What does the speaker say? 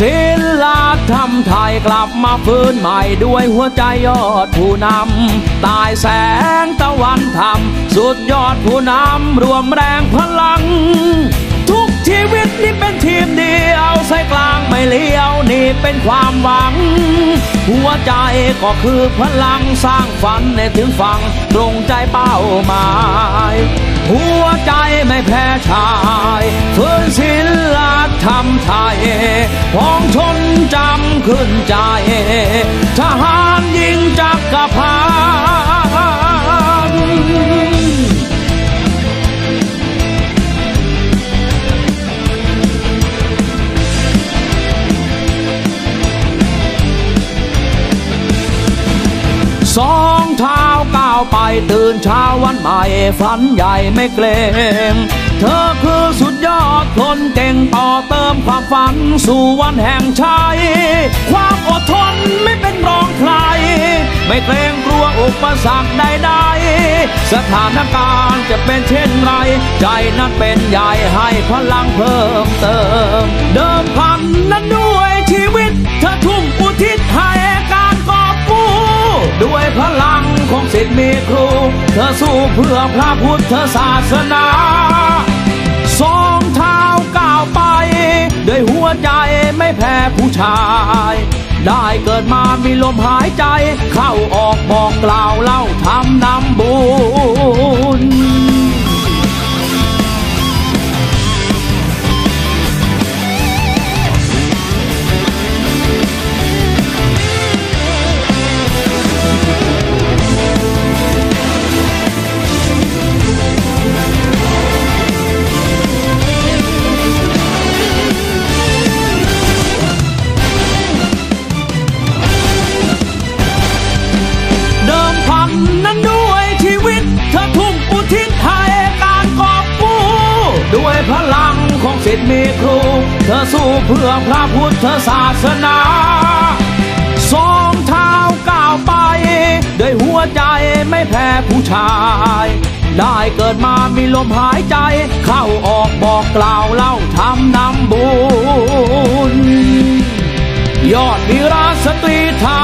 ศิลธรรมไทยกลับมาฟื้นใหม่ด้วยหัวใจยอดผู้นำตายแสงตะวันธรรม สุดยอดผู้นำรวมแรงพลัง ทุกชีวิตนี่เป็นทีมเดียวใส่กลางไม่เลี้ยวนี่เป็นความหวัง หัวใจก็คือพลังสร้างฝันในถึงฝั่งตรงใจเป้าหมาย หัวใจไม่แพ้ชายฟื้นศิล ธรรมไทยพ้องชนจำขึ้นใจ ทหารยิงจักกรพรรดิสองเท้าก้าวไปตื่นเช้าวันใหม่ฝันใหญ่ไม่เกรง เธอคือสุดยอดคนเก่งต่อ มความฝันสู่วันแห่งชัย ความอดทนไม่เป็นรองใคร ไม่เกรงกลัวอุปสรรคใดๆ สถานการณ์จะเป็นเช่นไร ใจนั้นเป็นใหญ่ให้พลังเพิ่มเติม เดิมพันนั้นด้วยชีวิตเธอทุ่มอุทิศให้การกอบกู้ด้วยพลังของสิทธิ์มีครู เธอสู้เพื่อพระพุทธศาสนาสอง วใจไม่แพ้ผู้ชาย ได้เกิดมามีลมหายใจ เข้าออกบอกกล่าวเล่าทำนำ สิทธิ์มีครู เธอสู้เพื่อพระพุทธศาสนาสองเท้าก้าวไป ด้วยหัวใจไม่แพ้ผู้ชาย ได้เกิดมามีลมหายใจ เข้าออกบอกกล่าวเล่าทำนำบุญ ยอดวีราสตรีไทย